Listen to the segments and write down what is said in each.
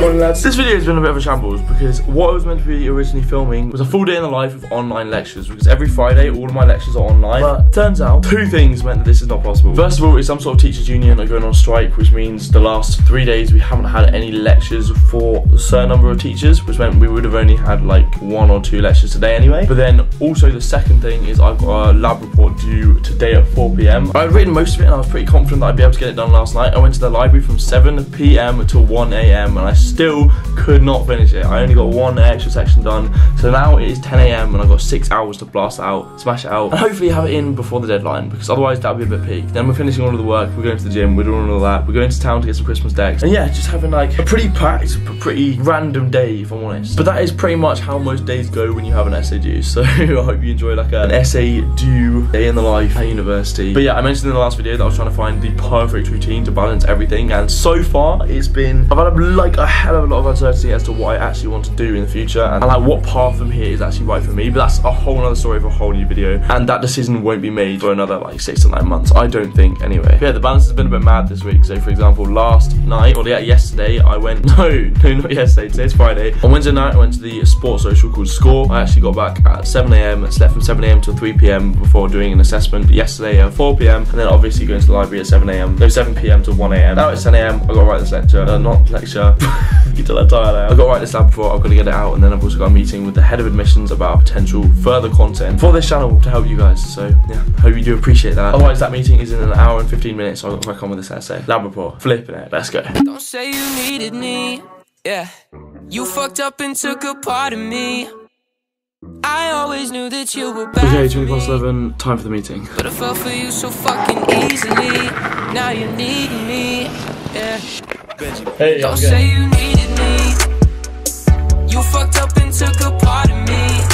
Morning lads. This video has been a bit of a shambles because what I was meant to be originally filming was a full day in the life of online lectures because every Friday all of my lectures are online. But turns out two things meant that this is not possible. First of all, is some sort of teachers union are going on strike, which means the last three days we haven't had any lectures for a certain number of teachers, which meant we would have only had like one or two lectures today anyway. But then also the second thing is I've got a lab report due today at 4 p.m. I'd written most of it and I was pretty confident that I'd be able to get it done last night. I went to the library from 7 p.m. until 1 a.m. and I still could not finish it. I only got one extra section done. So now it is 10 a.m. and I've got six hours to blast out, smash it out, and hopefully have it in before the deadline because otherwise that would be a bit peak. Then we're finishing all of the work, we're going to the gym, we're doing all that, we're going to town to get some Christmas decks. And yeah, just having like a pretty packed, pretty random day if I'm honest. But that is pretty much how most days go when you have an essay due. So I hope you enjoy like an essay due day in the life at university. But yeah, I mentioned in the last video that I was trying to find the perfect routine to balance everything and so far it's been, I've had like a hell of a lot of uncertainty as to what I actually want to do in the future and, and like what path from here is actually right for me. But that's a whole other story for a whole new video and that decision won't be made for another like six to nine months. I don't think anyway. But yeah, the balance has been a bit mad this week. So for example, last night, or yeah, yesterday I went, no, no, not yesterday, today's Friday. On Wednesday night I went to the sports social called Score. I actually got back at 7am, slept from 7am till 3pm before doing an assessment yesterday at 4pm and then obviously going to the library at 7am, no 7pm to 1am. Now it's 10am, I've got to write this lecture, uh, not lecture, you can tell I'm tired I've got to write this lab before, I've got to get it out and then I've also got a meeting with the head of admissions about potential further content for this channel to help you guys. So yeah, hope you do appreciate that. Otherwise that meeting is in an hour and 15 minutes so I've got to crack on with this essay. Lab report, flipping it, let's go. Don't say you needed me, yeah. You fucked up and took a part of me. I always knew that you were bad Okay, for 20 past 11, time for the meeting. But I fell for you so fucking easily. Now you need me, yeah. Hey, Don't say you needed me. You fucked up and took a part of me.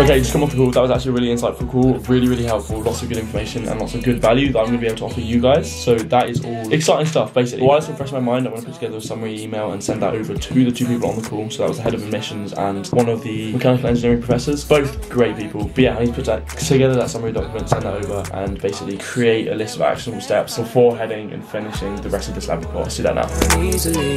Okay, just come off the call. That was actually a really insightful call, really, really helpful. Lots of good information and lots of good value that I'm going to be able to offer you guys. So that is all exciting stuff, basically. While it's fresh in my mind, I'm going to put together a summary email and send that over to the two people on the call. So that was the head of admissions and one of the mechanical engineering professors. Both great people. But yeah, I need to put that together, that summary document, send that over, and basically create a list of actionable steps before heading and finishing the rest of this lab report. Let's do that now. easily.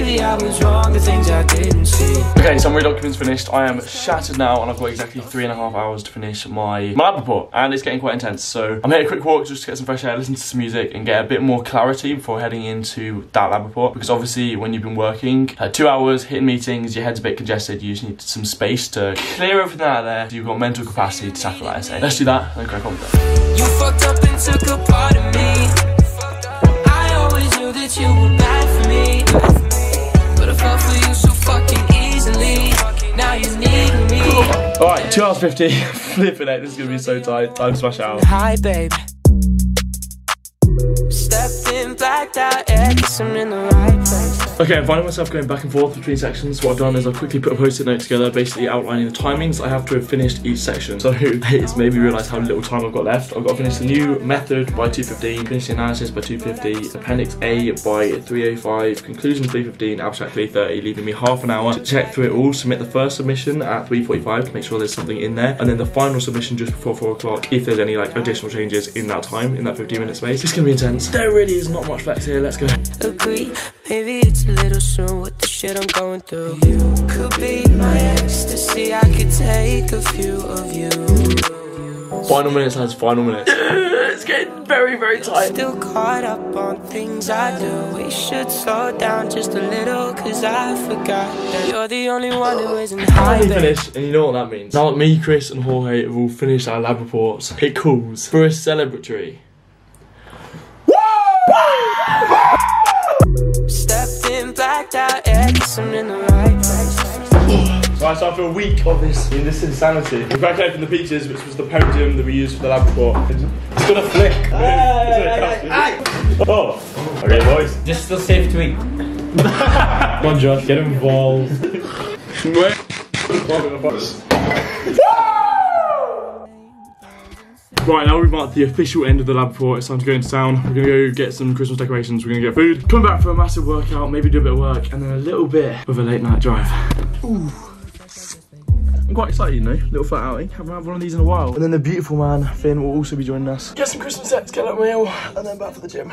Maybe I was wrong, the things I didn't see. Okay, summary document's finished. I am shattered now, and I've got exactly three and a half hours to finish my, my lab report, and it's getting quite intense. So I'm here a quick walk just to get some fresh air, listen to some music, and get a bit more clarity before heading into that lab report. Because obviously, when you've been working uh, two hours, hitting meetings, your head's a bit congested. You just need some space to clear everything out of there. So you've got mental capacity to tackle that essay. Let's do that and crack on with it. 50. Flipping it. This is going to be so tight. Time to smash out. Hi, babe. Stepped in, blacked out, yeah, guess I'm in the right place. Okay, I'm finding myself going back and forth between sections. What I've done is I've quickly put a post-it note together, basically outlining the timings I have to have finished each section. So it's made me realise how little time I've got left. I've got to finish the new method by 2.15, finish the analysis by 2.50, appendix A by 3.05, conclusion 3.15, abstract 3.30, leaving me half an hour to check through it all, submit the first submission at 3.45 to make sure there's something in there, and then the final submission just before 4 o'clock if there's any like additional changes in that time, in that 15 minute space. It's gonna be intense. There really is not much flex here, let's go. Agree, maybe it's a little soon with the shit I'm going through. You could be my ecstasy, I could take a few of you. Final minutes has final minutes. it's getting very, very tight. Still caught up on things I do. We should slow down just a little, cause I forgot that you're the only one who isn't high. Finally babe. finished, and you know what that means. Now that me, Chris, and Jorge have all finished our lab reports, it calls for a celebratory. Stepped in, blacked out, yeah, guess I'm in the right place. Right, so after a week of this in this insanity, we're back open the peaches, which was the podium that we used for the lab report. It's gonna flick. Oh, okay, boys. Just still safe to eat. Come on, Josh, get involved. Right, now we've marked the official end of the lab report. It's time to go into town. We're gonna go get some Christmas decorations. We're gonna get food. Come back for a massive workout, maybe do a bit of work, and then a little bit of a late night drive. Ooh. I'm quite excited, you know. Little flat outing. Haven't had one of these in a while. And then the beautiful man, Finn, will also be joining us. Get some Christmas sets, get a meal, and then back for the gym.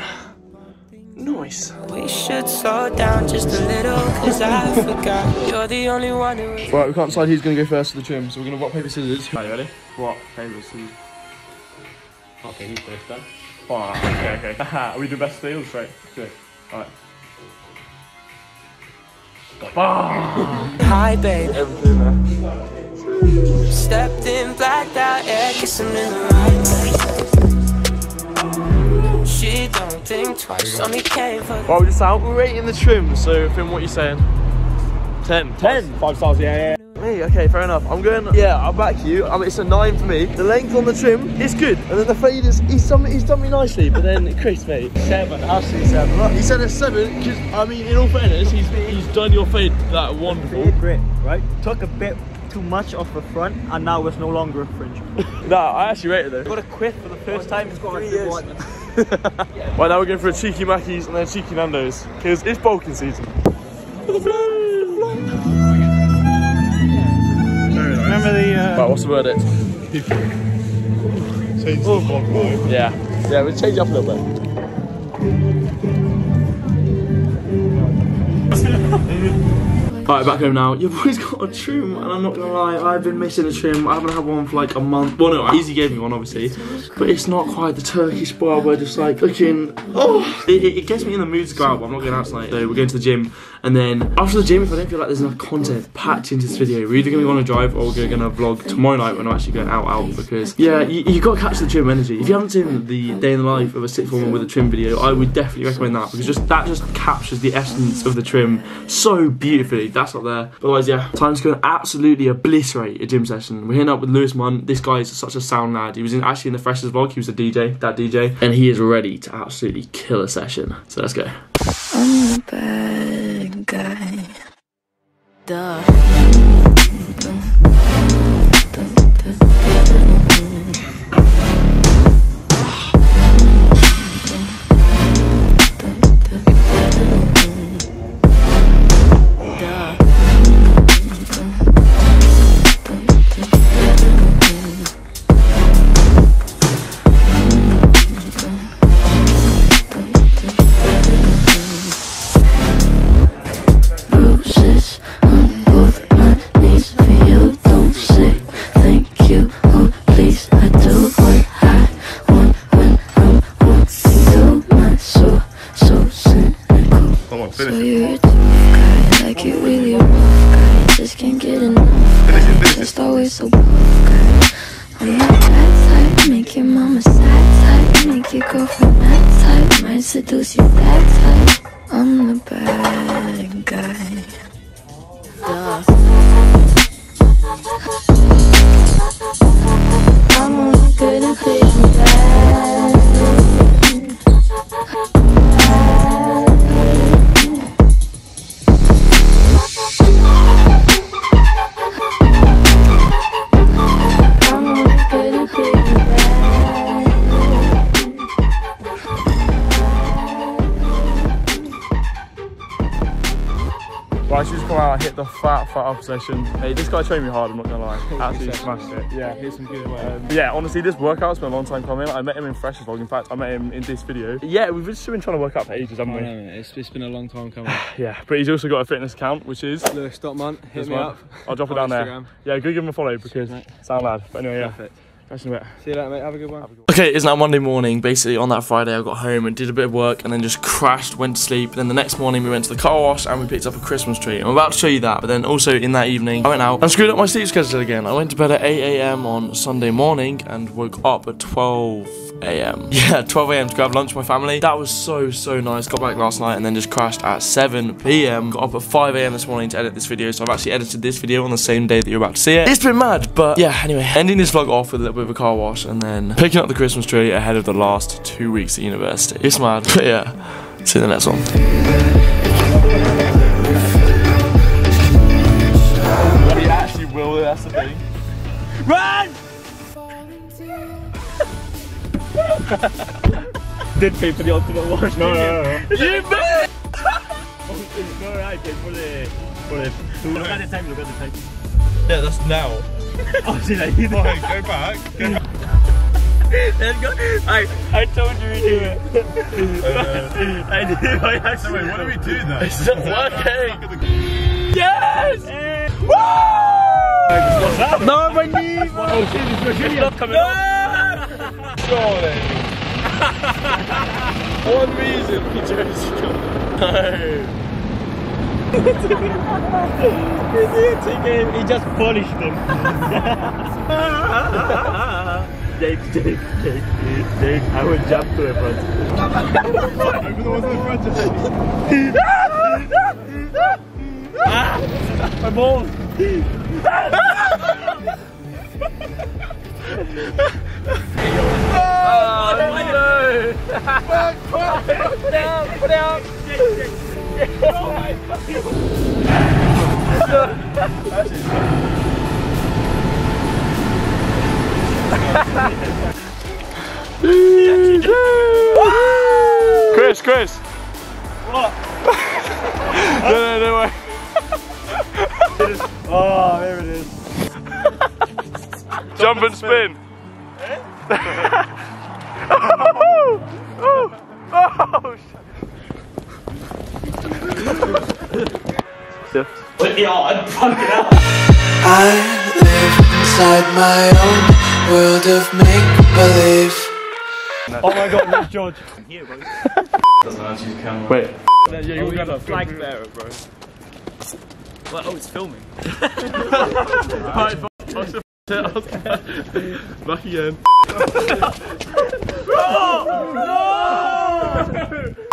Nice. We should slow down just a little, cause I forgot you're the only one who Right, we can't decide who's going to go first to the gym, so we're going to rock, paper, scissors. Are you ready? Rock, paper, scissors. Okay, who's first then? Oh, okay, okay. Are we do best steal straight? Good. Alright. Hi, babe. Everything there. Stepped in, blacked out, yeah, kissing in the right. She don't think twice, only came for Right, we're just out. We're rating the trim, so Finn, what are you saying? 10. 10? Five stars, yeah, yeah. Me, okay, fair enough. I'm going, yeah, I'll back you. I mean, it's a 9 for me. The length on the trim is good. And then the fade is, he's done, me- he's done me nicely. But then Chris, mate, Seven, see seven. He said a 7 because, I mean, in all fairness, he's, he's done your fade that wonderful. fade great, right? Took a bit too much off the front, and now it's no longer a fringe. Nah, I actually rate it though. Got a quit for the first time in three years. Right now we're going for a cheeky Mackies and then cheeky Nando's because it's bulking season. Remember the? Uh, Right, what's the verdict? Yeah, yeah, we'll change it up a little bit. Alright, back home now. Your boy's got a trim, and I'm not gonna lie, I've been missing a trim. I haven't had one for like a month. Well, no, Easy gave me one, obviously, but it's not quite the Turkish barber, just like looking. Oh, it, it, gets me in the mood to go out, but I'm not going out tonight. So we're going to the gym, and then after the gym, if I don't feel like there's enough content packed into this video, we're either gonna go on a drive or we're gonna vlog tomorrow night when I'm actually going out, out because yeah, you, you got to catch the trim energy. If you haven't seen the day in the life of a sixth former with a trim video, I would definitely recommend that because just that just captures the essence of the trim so beautifully. That's up there. But otherwise, yeah, time to go and absolutely obliterate a gym session. We're hitting up with Lewis Munn. This guy is such a sound lad. He was in, actually in the freshers vlog. He was a DJ, that DJ, and he is ready to absolutely kill a session. So let's go. I'm the bad guy. Duh. Make your girlfriend type, might seduce you that type. I'm the bad guy. Duh. The fat, fat up session. Hey, this guy trained me hard, I'm not gonna lie. Absolutely smashed it. Yeah, Here's some good work. Um, yeah, honestly, this workout's been a long time coming. I met him in Freshers Vlog. In fact, I met him in this video. Yeah, we've just been trying to work out for ages, haven't we? it's, it's been a long time coming. Yeah, but he's also got a fitness account, which is. Lewis Stockman, hit me up. I'll drop it down there. Yeah, go give him a follow because mate. sound lad. But anyway, yeah. Perfect. Catch you in a. See you later, mate. Have a good one. Okay, it's now Monday morning. Basically, on that Friday, I got home and did a bit of work and then just crashed, went to sleep. Then the next morning, we went to the car wash and we picked up a Christmas tree. I'm about to show you that, but then also in that evening, I went out and screwed up my sleep schedule again. I went to bed at 8 a.m. on Sunday morning and woke up at 12 a.m. Yeah, 12 a.m. to grab lunch with my family. That was so, so nice. Got back last night and then just crashed at 7 p.m. Got up at 5 a.m. this morning to edit this video. So I've actually edited this video on the same day that you're about to see it. It's been mad, but yeah, anyway, ending this vlog off with a little bit of a car wash and then picking up the Christmas tree ahead of the last two weeks at university. It's mad, but yeah, see you in the next one. We actually will, that's the thing. Run! Did pay for the ultimate wash. No, no, no. no. You bet! no, I paid for the. For the. Look at the time, look at the time. Yeah, that's now. Oh, see, like, Fine, go back. Go back. let's go. I, I told you we do it. Uh, I did. I so wait, what do we do then? It's not working. Look at the- Yes! No, my knee. Oh shit, it's Brazilian. coming no! Surely. One reason he chose to come. No. He just polished them. Jake, Jake, Jake, Jake, I would jump to the front. Over the ones in the front of me. My balls. Oh, no. Chris, Chris. What? No, no, no way. Oh, there it is. Jump and spin. Oh, I live inside my own world of make-believe. Oh my god, Miss George. I'm here, bro. Doesn't answer camera. Wait. Yeah you oh, to flag bearer, bro. Oh, it's filming. Alright, fuck the shit Back again. No!